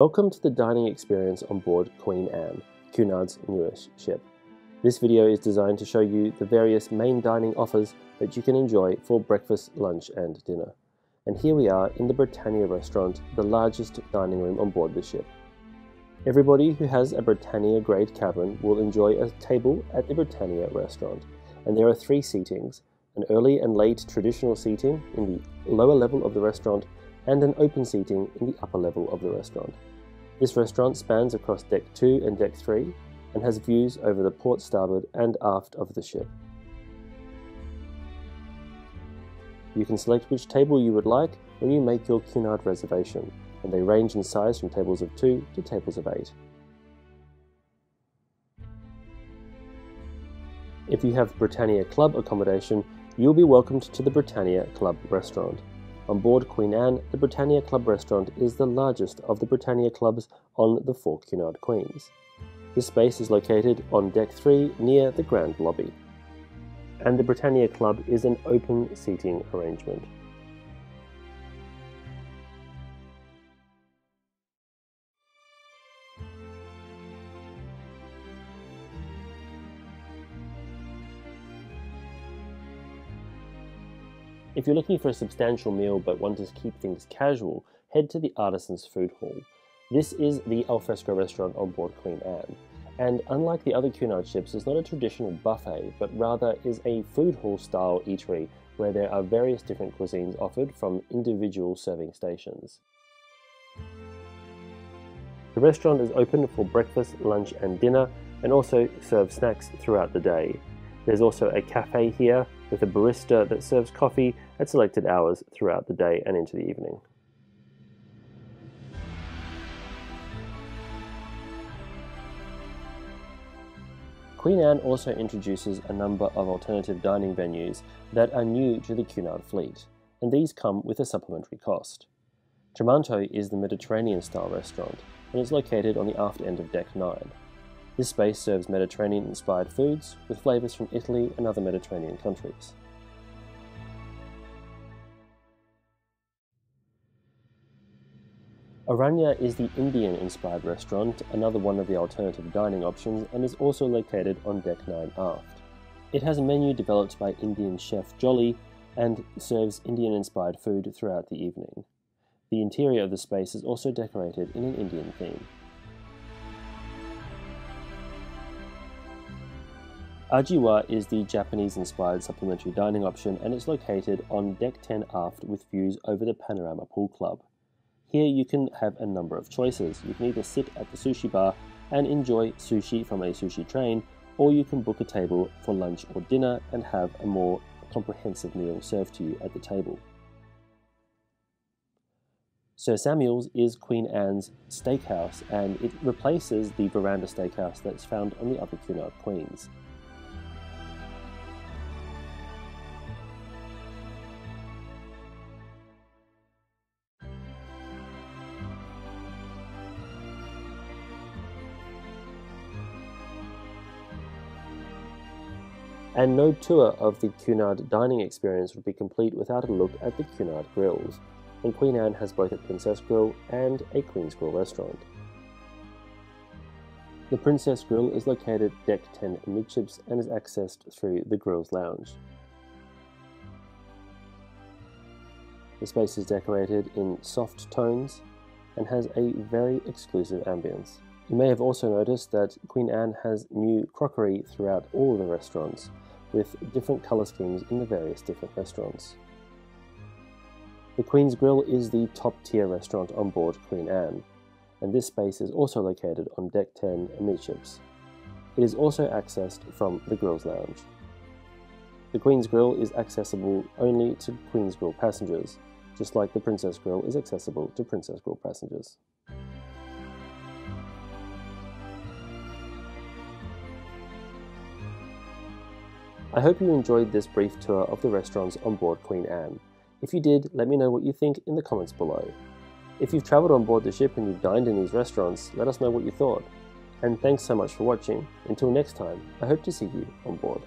Welcome to the dining experience on board Queen Anne, Cunard's newest ship. This video is designed to show you the various main dining offers that you can enjoy for breakfast, lunch and dinner. And here we are in the Britannia restaurant, the largest dining room on board the ship. Everybody who has a Britannia grade cabin will enjoy a table at the Britannia restaurant, and there are three seatings, an early and late traditional seating in the lower level of the restaurant and an open seating in the upper level of the restaurant. This restaurant spans across deck 2 and deck 3 and has views over the port starboard and aft of the ship. You can select which table you would like when you make your Cunard reservation, and they range in size from tables of 2 to tables of 8. If you have Britannia Club accommodation, you'll be welcomed to the Britannia Club restaurant. On board Queen Anne, the Britannia Club restaurant is the largest of the Britannia clubs on the four Cunard Queens. This space is located on deck 3 near the Grand Lobby. And the Britannia Club is an open seating arrangement. If you're looking for a substantial meal but want to keep things casual, head to the Artisans Food Hall. This is the alfresco restaurant on board Queen Anne, and unlike the other Cunard ships, it's not a traditional buffet, but rather is a food hall style eatery where there are various different cuisines offered from individual serving stations. The restaurant is open for breakfast, lunch, and dinner, and also serves snacks throughout the day. There's also a cafe here with a barista that serves coffee at selected hours throughout the day and into the evening. Queen Anne also introduces a number of alternative dining venues that are new to the Cunard fleet, and these come with a supplementary cost. Tramonto is the Mediterranean style restaurant and is located on the aft end of Deck 9. This space serves Mediterranean inspired foods with flavours from Italy and other Mediterranean countries. Aranya is the Indian inspired restaurant, another one of the alternative dining options, and is also located on Deck 9 aft. It has a menu developed by Indian chef Jolly and serves Indian inspired food throughout the evening. The interior of the space is also decorated in an Indian theme. Aji Wa is the Japanese-inspired supplementary dining option and it's located on Deck 10 aft with views over the Panorama Pool Club. Here you can have a number of choices. You can either sit at the sushi bar and enjoy sushi from a sushi train, or you can book a table for lunch or dinner and have a more comprehensive meal served to you at the table. Sir Samuel's is Queen Anne's steakhouse and it replaces the veranda steakhouse that's found on the other Cunard Queens. And no tour of the Cunard dining experience would be complete without a look at the Cunard grills, and Queen Anne has both a Princess Grill and a Queen's Grill restaurant. The Princess Grill is located deck 10 midships and is accessed through the Grill's Lounge. The space is decorated in soft tones and has a very exclusive ambience. You may have also noticed that Queen Anne has new crockery throughout all the restaurants, with different colour schemes in the various different restaurants. The Queen's Grill is the top tier restaurant on board Queen Anne, and this space is also located on Deck 10 amidships. It is also accessed from the Grill's Lounge. The Queen's Grill is accessible only to Queen's Grill passengers, just like the Princess Grill is accessible to Princess Grill passengers. I hope you enjoyed this brief tour of the restaurants on board Queen Anne. If you did, let me know what you think in the comments below. If you've travelled on board the ship and you've dined in these restaurants, let us know what you thought. And thanks so much for watching. Until next time, I hope to see you on board.